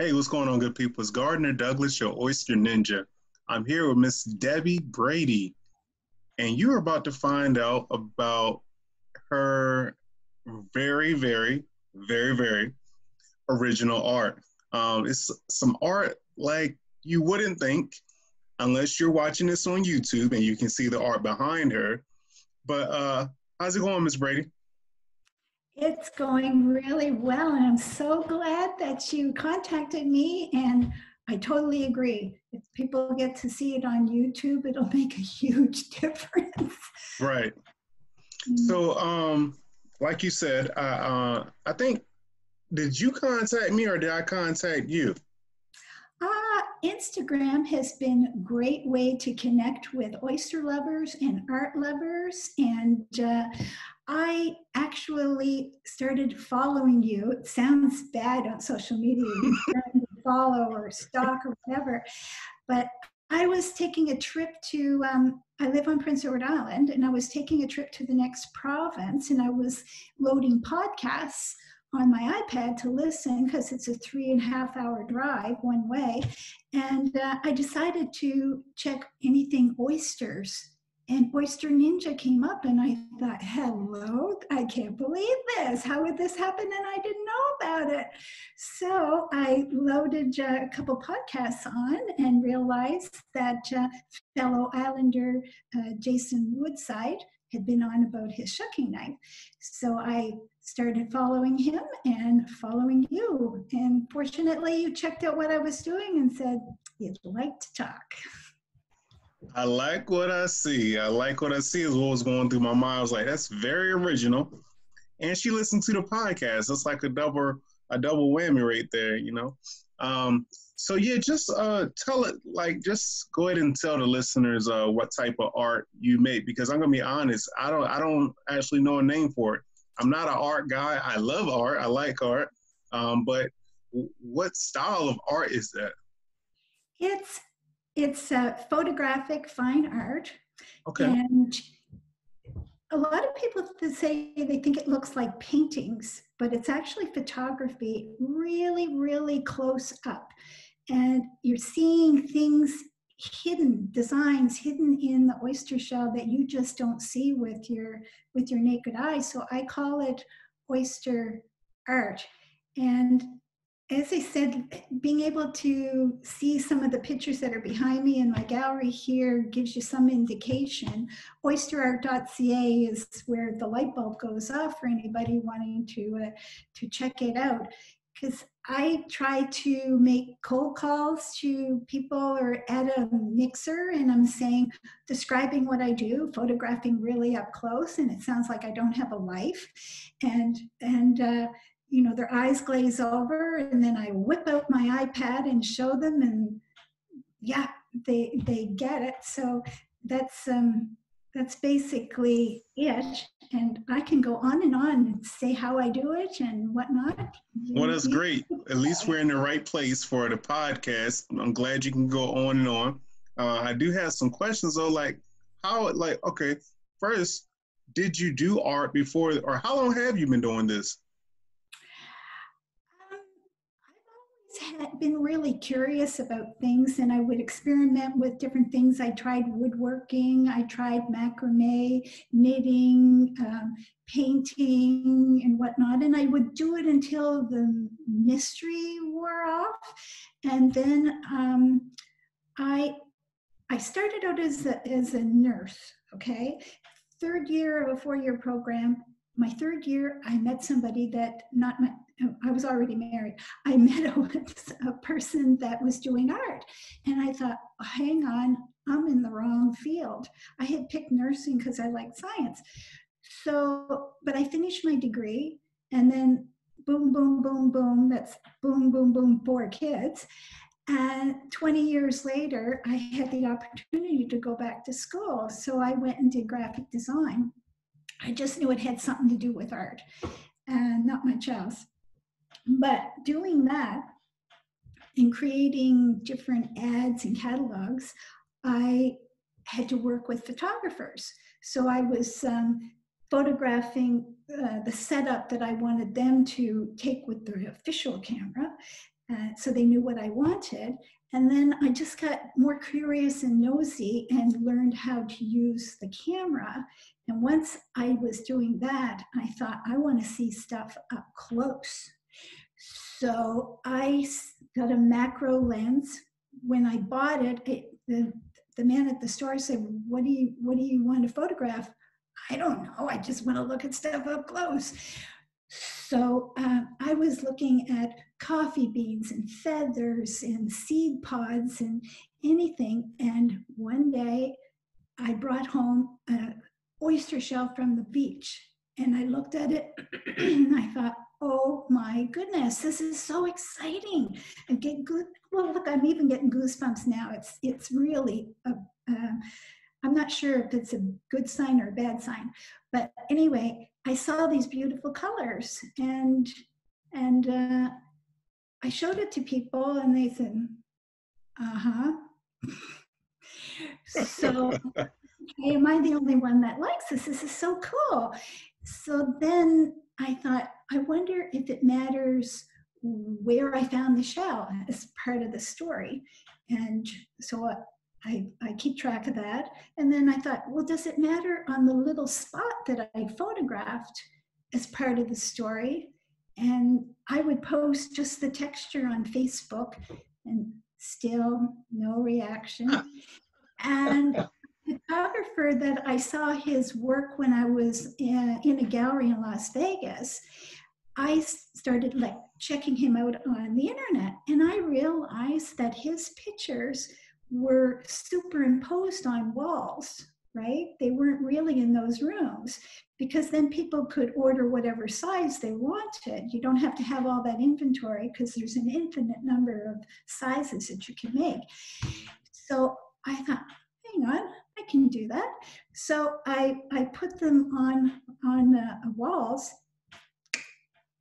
Hey, what's going on, good people? It's Gardner Douglas, your oyster ninja. I'm here with Miss Debbie Brady, and you're about to find out about her very, very, very, very original art. Um, it's some art like you wouldn't think unless you're watching this on YouTube and you can see the art behind her. But uh, how's it going, Miss Brady? It's going really well, and I'm so glad that you contacted me. And I totally agree. If people get to see it on YouTube, it'll make a huge difference. Right. Mm-hmm. So, um, like you said, uh, uh, I think did you contact me or did I contact you? Uh, Instagram has been a great way to connect with oyster lovers and art lovers. And uh, I actually started following you. It sounds bad on social media, to follow or stalk or whatever. But I was taking a trip to, um, I live on Prince Edward Island, and I was taking a trip to the next province, and I was loading podcasts on my iPad to listen because it's a three and a half hour drive one way. And uh, I decided to check anything oysters. And Oyster Ninja came up, and I thought, hello, I can't believe this. How would this happen? And I didn't know about it. So I loaded a couple podcasts on and realized that uh, fellow Islander uh, Jason Woodside had been on about his shucking knife. So I started following him and following you. And fortunately, you checked out what I was doing and said, you'd like to talk. I like what I see. I like what I see is what was going through my mind. I was like, that's very original. And she listened to the podcast. That's like a double a double whammy right there, you know. Um, so yeah, just uh, tell it like just go ahead and tell the listeners uh, what type of art you make because I'm gonna be honest, I don't I don't actually know a name for it. I'm not an art guy. I love art. I like art. Um, but what style of art is that? It's it's a photographic fine art. Okay. And a lot of people say they think it looks like paintings, but it's actually photography really, really close up. And you're seeing things hidden designs hidden in the oyster shell that you just don't see with your with your naked eye so i call it oyster art and as i said being able to see some of the pictures that are behind me in my gallery here gives you some indication oysterart.ca is where the light bulb goes off for anybody wanting to uh, to check it out because I try to make cold calls to people or at a mixer and I'm saying, describing what I do, photographing really up close, and it sounds like I don't have a life. And, and, uh, you know, their eyes glaze over, and then I whip out my iPad and show them, and yeah, they they get it. So that's um, that's basically it. And I can go on and on and say how I do it and whatnot. Well, that's great. At least we're in the right place for the podcast. I'm glad you can go on and on. Uh, I do have some questions though, like how, like, okay, first, did you do art before, or how long have you been doing this? Had been really curious about things and I would experiment with different things. I tried woodworking, I tried macrame, knitting, um, painting, and whatnot. And I would do it until the mystery wore off. And then um, I, I started out as a, as a nurse, okay? Third year of a four year program, my third year, I met somebody that not my, I was already married. I met a, a person that was doing art, and I thought, hang on, I'm in the wrong field. I had picked nursing because I liked science. So, but I finished my degree, and then boom, boom, boom, boom. That's boom, boom, boom. Four kids. And 20 years later, I had the opportunity to go back to school. So I went and did graphic design. I just knew it had something to do with art and not much else. But doing that and creating different ads and catalogs, I had to work with photographers. So I was um, photographing uh, the setup that I wanted them to take with their official camera. uh, so they knew what I wanted. And then I just got more curious and nosy and learned how to use the camera. And once I was doing that, I thought, I want to see stuff up close. So I got a macro lens. When I bought it, it the, the man at the store said, what do you, what do you want to photograph? I don't know. I just want to look at stuff up close. So uh, I was looking at coffee beans and feathers and seed pods and anything. And one day I brought home an oyster shell from the beach. And I looked at it and I thought, oh my goodness, this is so exciting. I get good. Well, look, I'm even getting goosebumps now. It's it's really a, uh, I'm not sure if it's a good sign or a bad sign, but anyway, I saw these beautiful colors and and uh, I showed it to people and they said, uh-huh. so okay, am I the only one that likes this? This is so cool. So then I thought, I wonder if it matters where I found the shell as part of the story. And so I, I keep track of that. And then I thought, well, does it matter on the little spot that I photographed as part of the story? And I would post just the texture on Facebook and still no reaction. and photographer that I saw his work when I was in, in a gallery in Las Vegas, I started like checking him out on the internet and I realized that his pictures were superimposed on walls, right? They weren't really in those rooms because then people could order whatever size they wanted. You don't have to have all that inventory because there's an infinite number of sizes that you can make. So I thought, hang on, I can do that. So I, I put them on, on uh, walls.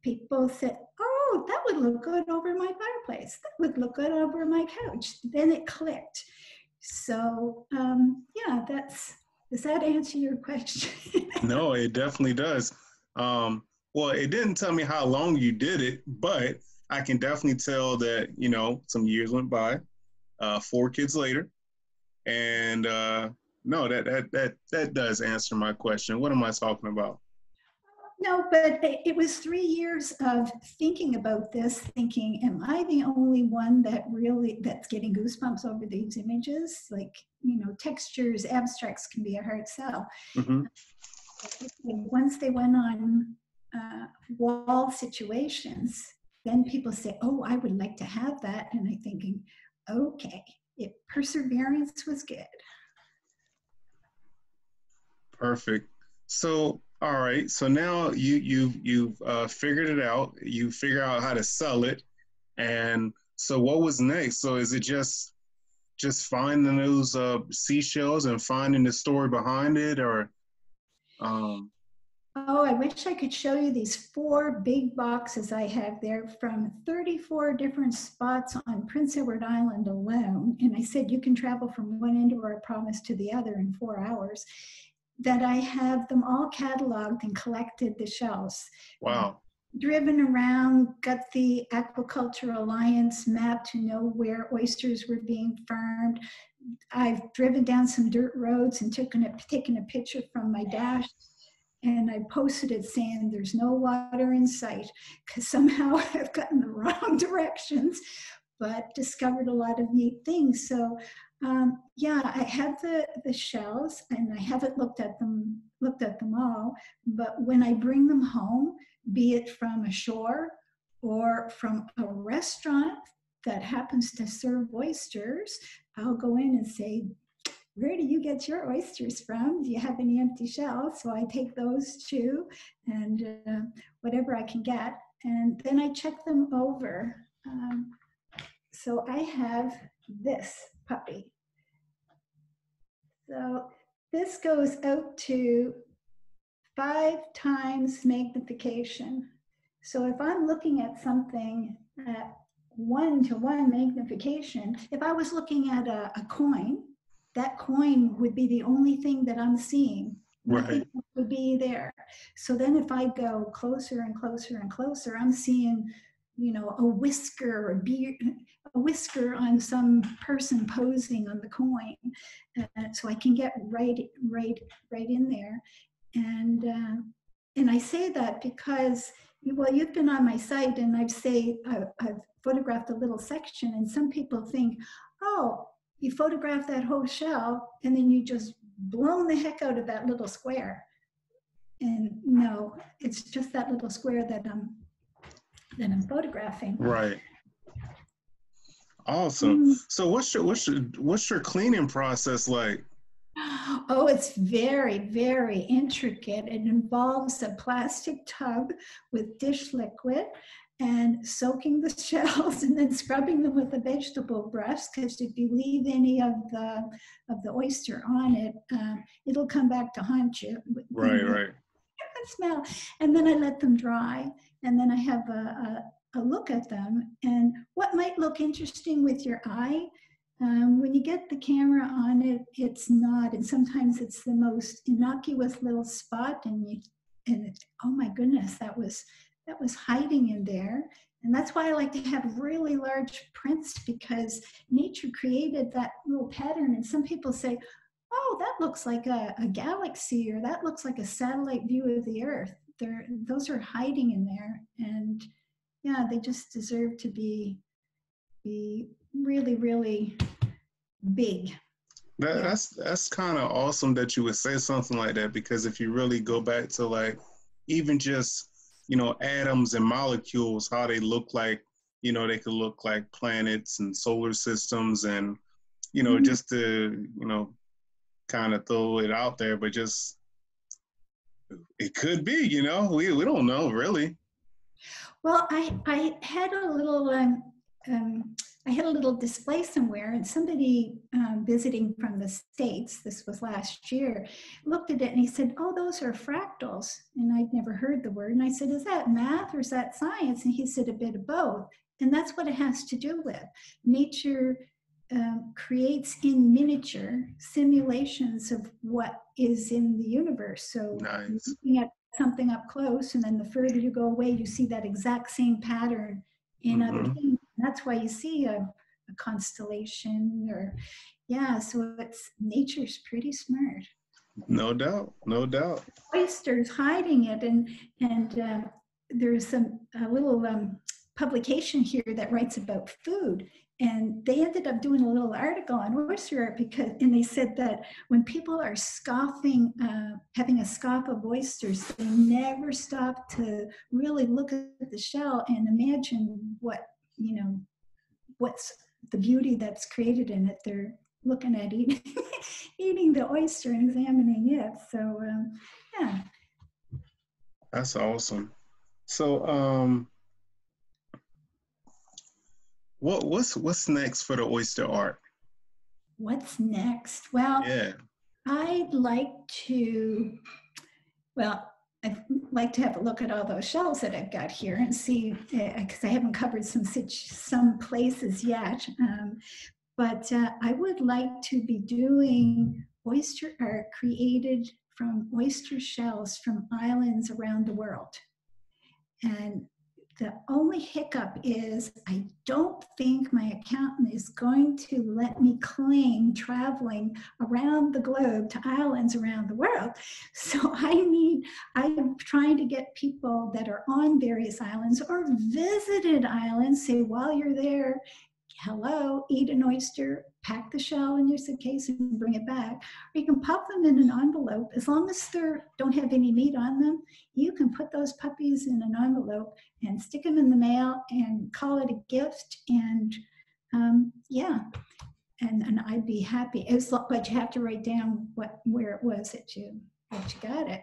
People said, oh, that would look good over my fireplace. That would look good over my couch. Then it clicked. So um, yeah, that's, does that answer your question? no, it definitely does. Um, well, it didn't tell me how long you did it, but I can definitely tell that, you know, some years went by, uh, four kids later. And uh, no, that, that, that, that does answer my question. What am I talking about? No, but it was three years of thinking about this, thinking, am I the only one that really, that's getting goosebumps over these images? Like, you know, textures, abstracts can be a hard sell. Mm-hmm. Once they went on uh, wall situations, then people say, oh, I would like to have that. And I'm thinking, okay, if perseverance was good. Perfect. So all right. So now you you you've uh, figured it out. You figure out how to sell it, and so what was next? So is it just just finding those uh, seashells and finding the story behind it, or? Um... Oh, I wish I could show you these four big boxes I have there from 34 different spots on Prince Edward Island alone. And I said you can travel from one end of our province to the other in four hours that I have them all cataloged and collected the shells. Wow. Driven around, got the Aquaculture Alliance map to know where oysters were being farmed. I've driven down some dirt roads and taken a, taken a picture from my dash and I posted it saying there's no water in sight because somehow I've gotten the wrong directions, but discovered a lot of neat things. So um, yeah, I have the, the shells and I haven't looked at them looked at them all, but when I bring them home, be it from a shore or from a restaurant that happens to serve oysters, I'll go in and say, where do you get your oysters from? Do you have any empty shells? So I take those too and uh, whatever I can get. And then I check them over. Um, so I have this puppy. So this goes out to five times magnification. So if I'm looking at something at one to one magnification, if I was looking at a, a coin, that coin would be the only thing that I'm seeing. Right. would be there. So then if I go closer and closer and closer, I'm seeing you know, a whisker or beard, a whisker on some person posing on the coin, uh, so I can get right, right, right in there. And uh, and I say that because well, you've been on my site, and I've say I've, I've photographed a little section, and some people think, oh, you photograph that whole shell, and then you just blown the heck out of that little square. And no, it's just that little square that I'm that I'm photographing. Right. Awesome. Mm. So what's your what's your what's your cleaning process like? Oh, it's very, very intricate. It involves a plastic tub with dish liquid and soaking the shells and then scrubbing them with a vegetable brush because if you leave any of the of the oyster on it, um, it'll come back to haunt you. Right, right. Smell, and then I let them dry, and then I have a, a, a look at them. And what might look interesting with your eye um, when you get the camera on it, it's not, and sometimes it's the most innocuous little spot, and you, and it, oh my goodness, that was that was hiding in there. And that's why I like to have really large prints because nature created that little pattern. And some people say, oh, that looks like a, a galaxy or that looks like a satellite view of the Earth. They're, those are hiding in there. And yeah, they just deserve to be, be really, really big. That, that's that's kind of awesome that you would say something like that because if you really go back to like even just you know atoms and molecules, how they look like, you know, they could look like planets and solar systems, and you know, mm-hmm. just to you know, kind of throw it out there, but just it could be, you know, we we don't know really. Well, I I had a little um, um I had a little display somewhere, and somebody um, visiting from the States, this was last year, looked at it and he said, Oh, those are fractals. And I'd never heard the word. And I said, Is that math or is that science? And he said, A bit of both. And that's what it has to do with. Nature um, creates in miniature simulations of what is in the universe. So, nice. looking at something up close, and then the further you go away, you see that exact same pattern in mm-hmm. other things that's why you see a, a constellation or, yeah, so it's nature's pretty smart. No doubt, no doubt. Oysters hiding it, and and uh, there's some a little um, publication here that writes about food, and they ended up doing a little article on oyster because and they said that when people are scoffing uh, having a scoff of oysters they never stop to really look at the shell and imagine what you know, what's the beauty that's created in it. They're looking at eating, eating the oyster and examining it. So, um, yeah. That's awesome. So, um, what what's what's next for the oyster art? What's next? Well, yeah, I'd like to. Well, I'd like to have a look at all those shells that I've got here and see, because uh, I haven't covered some some places yet. Um, but uh, I would like to be doing oyster art created from oyster shells from islands around the world. And the only hiccup is I don't think my accountant is going to let me claim traveling around the globe to islands around the world. So I need, I'm trying to get people that are on various islands or visited islands, say while you're there, hello, eat an oyster, pack the shell in your suitcase and bring it back. Or you can pop them in an envelope. As long as they don't have any meat on them, you can put those puppies in an envelope and stick them in the mail and call it a gift. And um, yeah, and, and I'd be happy. It's, but you have to write down what where it was that you that you got it.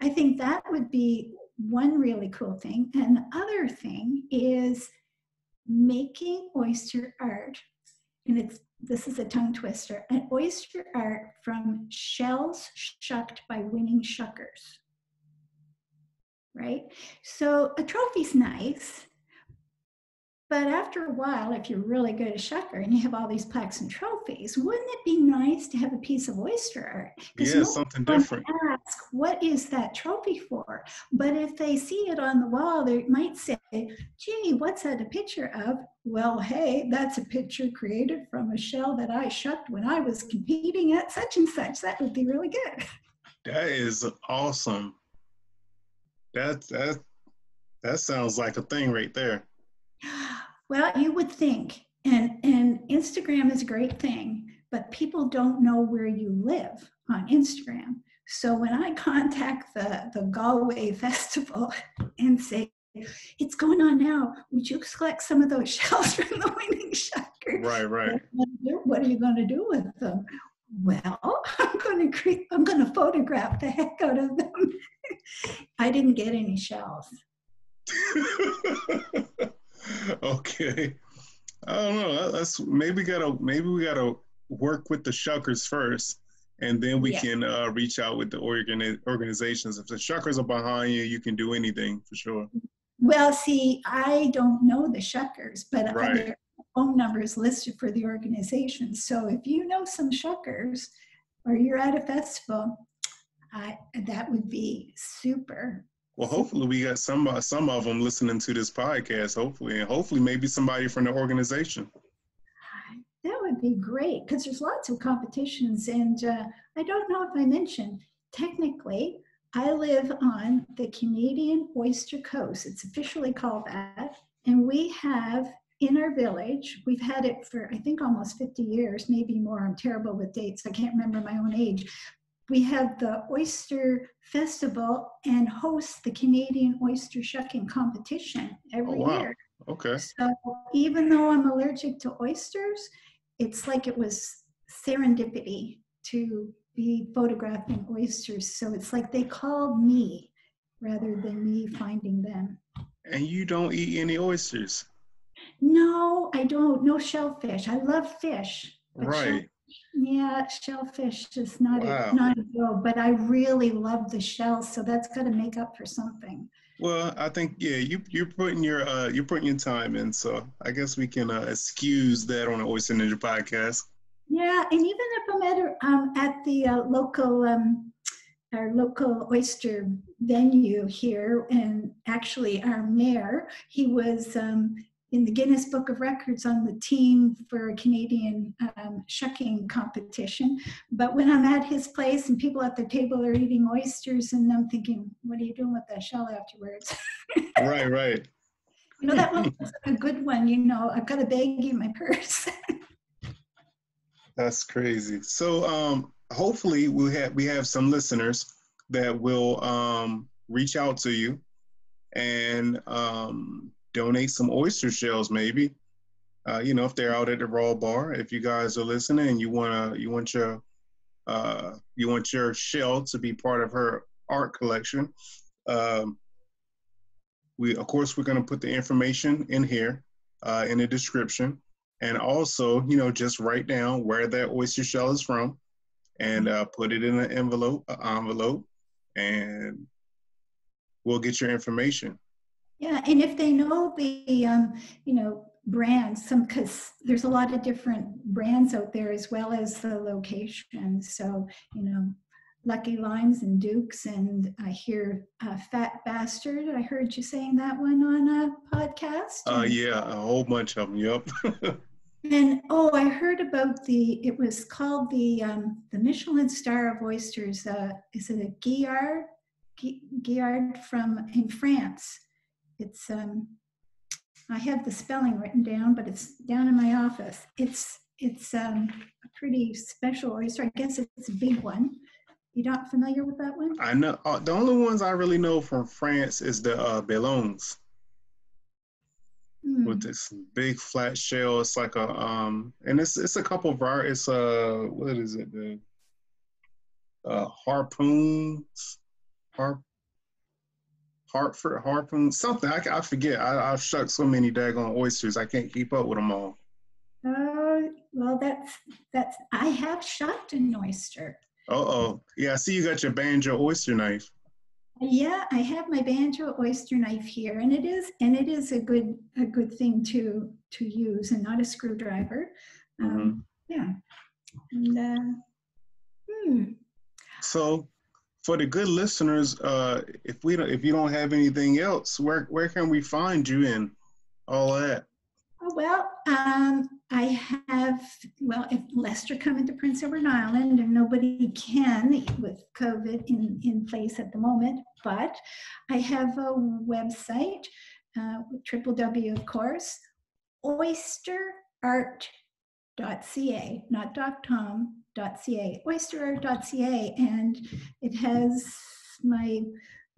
I think that would be one really cool thing. And the other thing is making oyster art, and it's this is a tongue twister, an oyster art from shells shucked by winning shuckers. Right? So a trophy's nice, but after a while, if you're really good at shucker and you have all these plaques and trophies, wouldn't it be nice to have a piece of oyster art? Yeah, something different. Ask, what is that trophy for? But if they see it on the wall, they might say, gee, what's that a picture of? Well, hey, that's a picture created from a shell that I shucked when I was competing at such and such. That would be really good. That is awesome. That that that sounds like a thing right there. Well, you would think, and and Instagram is a great thing, but people don't know where you live on Instagram. So when I contact the the Galway Festival and say, it's going on now. Would you collect some of those shells from the winning shucker? Right, right. What are you going to do with them? Well, I'm going to create, I'm going to photograph the heck out of them. I didn't get any shells. okay. I don't know. Let's maybe gotta maybe we gotta work with the shuckers first, and then we can uh, reach out with the organ- organizations. If the shuckers are behind you, you can do anything for sure. Well, see, I don't know the shuckers, but right. their phone numbers listed for the organization. So if you know some shuckers, or you're at a festival, I, that would be super. Well, hopefully we got some uh, some of them listening to this podcast. Hopefully, and hopefully maybe somebody from the organization. That would be great because there's lots of competitions, and uh, I don't know if I mentioned technically I live on the Canadian Oyster Coast. It's officially called that. And we have in our village, we've had it for, I think, almost 50 years, maybe more. I'm terrible with dates. I can't remember my own age. We have the Oyster Festival and host the Canadian Oyster Shucking Competition every oh, wow. year. Okay. So even though I'm allergic to oysters, it's like it was serendipity to be photographing oysters. So it's like they called me rather than me finding them. And you don't eat any oysters? No, I don't. No shellfish. I love fish. Right. Yeah, shellfish is not wow. a, not a go, but I really love the shells, so that's got to make up for something. Well, I think yeah, you you're putting your uh, you're putting your time in, so I guess we can uh, excuse that on the Oyster Ninja podcast. Yeah, and even if I'm at, um, at the uh, local, um, our local oyster venue here, and actually our mayor, he was um, in the Guinness Book of Records on the team for a Canadian um, shucking competition. But when I'm at his place and people at the table are eating oysters, and I'm thinking, what are you doing with that shell afterwards? right, right. You know, that one was a good one. You know, I've got a baggie in my purse. That's crazy. So um, hopefully we have we have some listeners that will um, reach out to you and um, donate some oyster shells, maybe. Uh, you know, if they're out at the raw bar, if you guys are listening and you wanna you want your uh, you want your shell to be part of her art collection. Um, we of course we're gonna put the information in here uh, in the description and also you know just write down where that oyster shell is from and uh, put it in an envelope envelope and we'll get your information yeah and if they know the um, you know brands some because there's a lot of different brands out there as well as the location so you know lucky limes and dukes and i hear uh, fat bastard i heard you saying that one on a podcast uh yeah a whole bunch of them yep And oh, I heard about the. It was called the um, the Michelin Star of Oysters. Uh, is it a Guillard? Guillard from in France. It's um, I have the spelling written down, but it's down in my office. It's it's um, a pretty special oyster. I guess it's a big one. You're not familiar with that one? I know. Uh, the only ones I really know from France is the uh, Belons mm. with this big flat shell. It's like a um, and it's it's a couple of var. It's a what is it? The uh, harpoons, harp, Hartford harpoon, something. I, I forget. I, I've shucked so many daggone oysters. I can't keep up with them all. Uh, well, that's that's. I have shucked an oyster. Uh oh. Yeah, I see you got your banjo oyster knife. Yeah, I have my banjo oyster knife here, and it is and it is a good a good thing to to use, and not a screwdriver. Um, mm-hmm. Yeah, and uh, hmm. So, for the good listeners, uh, if we don't, if you don't have anything else, where where can we find you and all that? Oh, well, um, I have, well, if Lester coming to Prince Edward Island, and nobody can with COVID in, in place at the moment, but I have a website, uh, triple W, of course, oysterart.ca, not dot .com, .ca, oysterart.ca, and it has my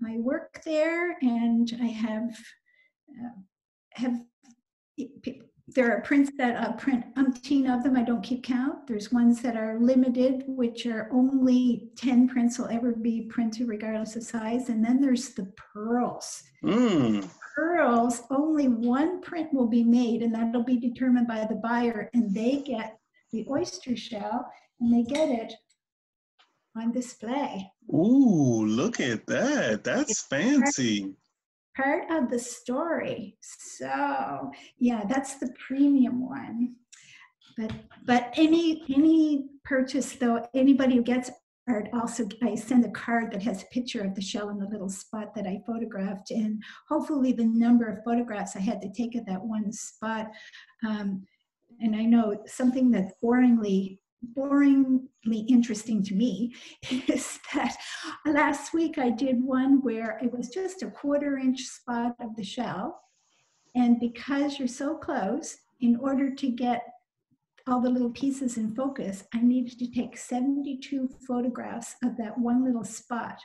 my work there, and I have uh, have there are prints that uh, print umpteen of them. I don't keep count. There's ones that are limited, which are only 10 prints will ever be printed regardless of size. And then there's the pearls. Mm. Pearls, only one print will be made, and that'll be determined by the buyer. And they get the oyster shell and they get it on display. Ooh, look at that. That's it's fancy part of the story. So yeah, that's the premium one. But but any any purchase though, anybody who gets art also I send a card that has a picture of the shell in the little spot that I photographed, and hopefully the number of photographs I had to take at that one spot. Um, and I know something that's boringly boringly interesting to me is that last week I did one where it was just a quarter inch spot of the shell. And because you're so close, in order to get all the little pieces in focus, I needed to take 72 photographs of that one little spot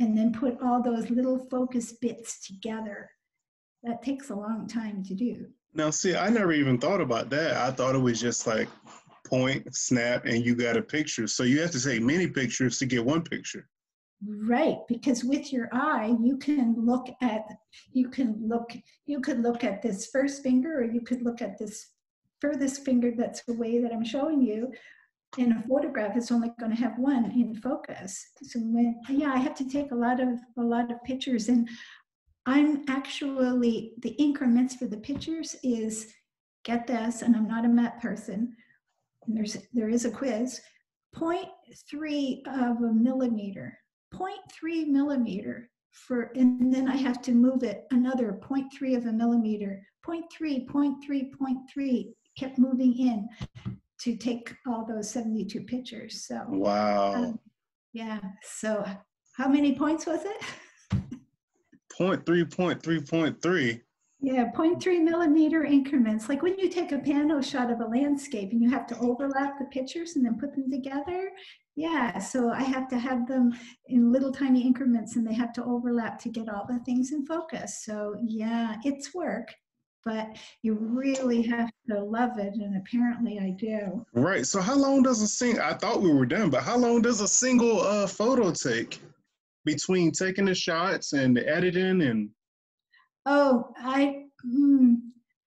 and then put all those little focus bits together. That takes a long time to do. Now, see, I never even thought about that. I thought it was just like point, snap, and you got a picture. So you have to take many pictures to get one picture. Right, because with your eye, you can look at you can look you could look at this first finger, or you could look at this furthest finger that's the way that I'm showing you. In a photograph, it's only going to have one in focus. So when yeah, I have to take a lot of a lot of pictures, and I'm actually the increments for the pictures is get this, and I'm not a map person there's, there is a quiz, 0.3 of a millimeter, 0.3 millimeter for, and then I have to move it another 0.3 of a millimeter, 0.3, 0.3, 0.3, kept moving in to take all those 72 pictures. So, wow. Um, yeah. So, how many points was it? 0.3, 0.3, 0.3. Yeah, 0.3 millimeter increments. Like when you take a pano shot of a landscape and you have to overlap the pictures and then put them together. Yeah, so I have to have them in little tiny increments and they have to overlap to get all the things in focus. So yeah, it's work, but you really have to love it. And apparently I do. Right. So how long does a single, I thought we were done, but how long does a single uh, photo take between taking the shots and the editing and Oh, I hmm,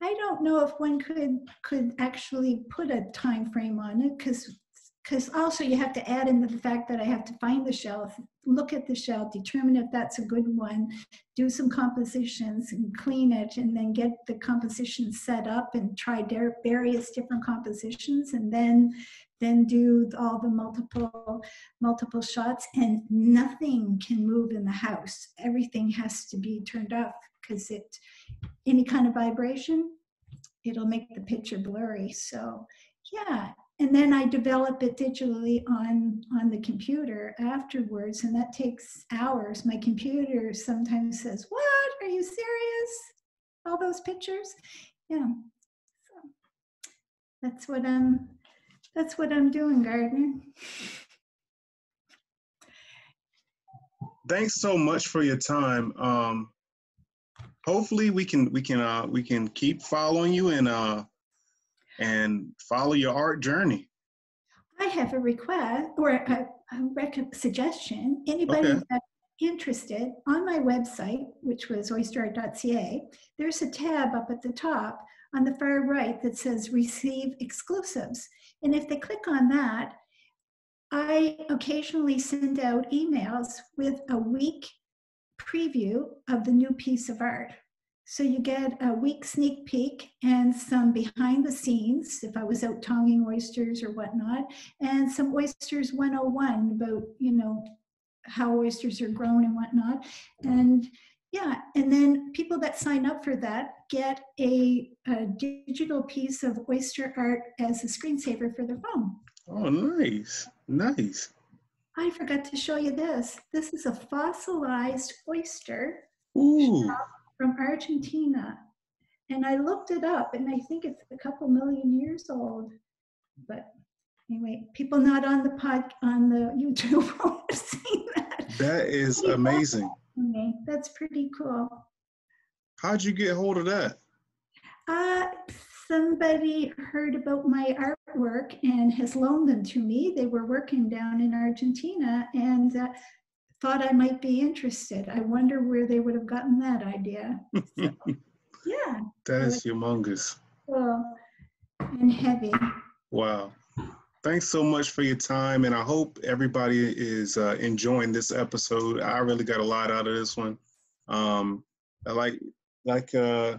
I don't know if one could could actually put a time frame on it because because also you have to add in the fact that I have to find the shell, look at the shell, determine if that's a good one, do some compositions and clean it, and then get the composition set up and try various different compositions, and then then do all the multiple multiple shots. And nothing can move in the house. Everything has to be turned off because it any kind of vibration it'll make the picture blurry. So yeah. And then i develop it digitally on on the computer afterwards and that takes hours. My computer sometimes says what? Are you serious? All those pictures? Yeah. So that's what i'm that's what i'm doing gardner. Thanks so much for your time. Um hopefully we can we can uh we can keep following you and uh and follow your art journey. I have a request or a, a rec- suggestion. Anybody okay. that's interested on my website which was oysterart.ca there's a tab up at the top on the far right that says receive exclusives. And if they click on that i occasionally send out emails with a week preview of the new piece of art. So you get a week sneak peek and some behind the scenes, if I was out tonging oysters or whatnot, and some oysters 101 about, you know, how oysters are grown and whatnot. And yeah, and then people that sign up for that get a, a digital piece of oyster art as a screensaver for their phone. Oh, nice, nice. I forgot to show you this. This is a fossilized oyster from Argentina. And I looked it up and I think it's a couple million years old. But anyway, people not on the pod on the YouTube won't see that. that is amazing. Okay, That's pretty cool. How'd you get hold of that? Uh, somebody heard about my artwork and has loaned them to me. They were working down in Argentina and uh, thought I might be interested. I wonder where they would have gotten that idea. So, yeah, That is humongous. cool and heavy. Wow. Thanks so much for your time, and I hope everybody is uh, enjoying this episode. I really got a lot out of this one. Um, I like like uh,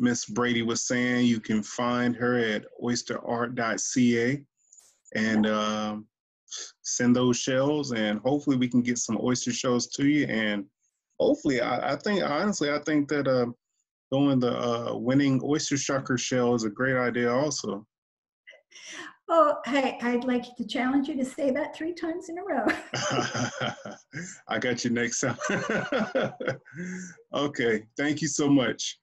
Miss Brady was saying, you can find her at oysterart.ca and um, send those shells, and hopefully we can get some oyster shells to you. And hopefully, I, I think honestly, I think that uh, going the uh, winning oyster shucker shell is a great idea, also. Oh, hey, I'd like to challenge you to say that three times in a row. I got you next time. okay, thank you so much.